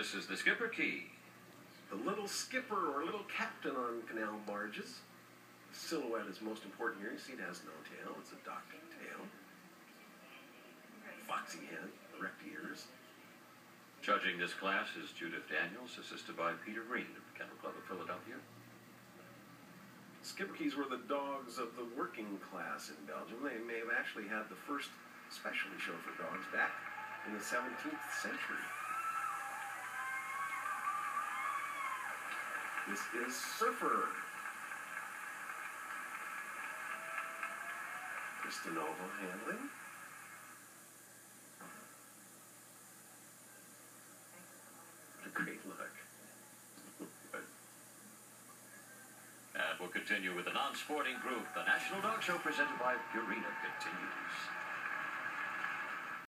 This is the Schipperke. The little skipper or little captain on canal barges. The silhouette is most important here. You see it has no tail. It's a duck tail. Foxy head, erect ears. Judging this class is Judith Daniels, assisted by Peter Green of the Kennel Club of Philadelphia. Schipperkes were the dogs of the working class in Belgium. They may have actually had the first specialty show for dogs back in the 17th century. This is Surfer. Cristanovo handling. What a great look. And we'll continue with the non-sporting group. The National Dog Show presented by Purina continues.